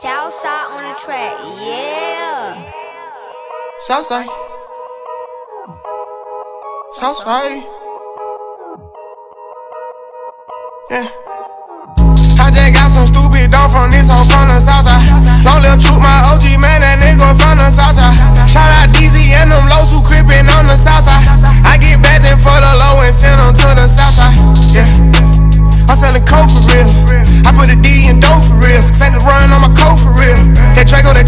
Southside on the track, yeah. Southside. Southside. Yeah. I just got some stupid dog from this hoe from the Southside. Long live truth, my OG. that on that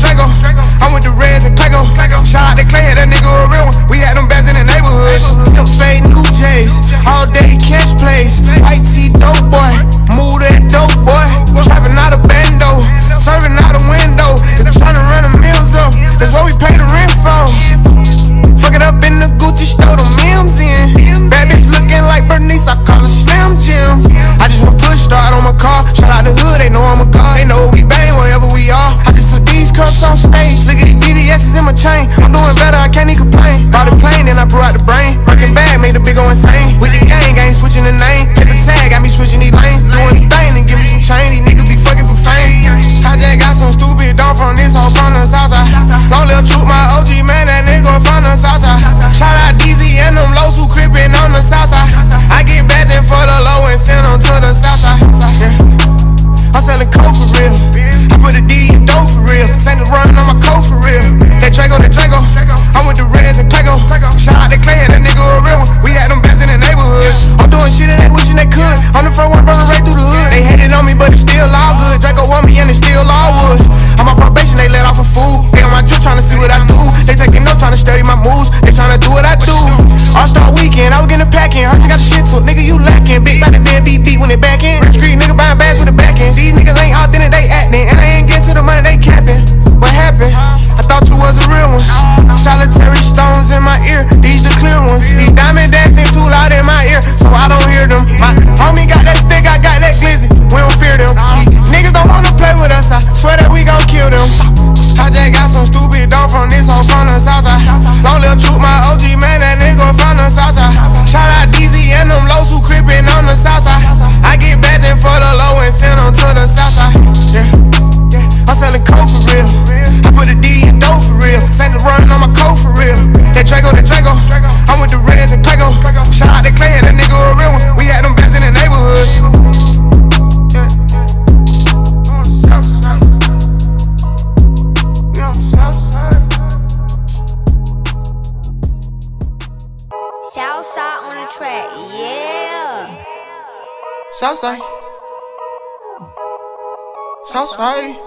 so fun. track, yeah. Southside. Southside.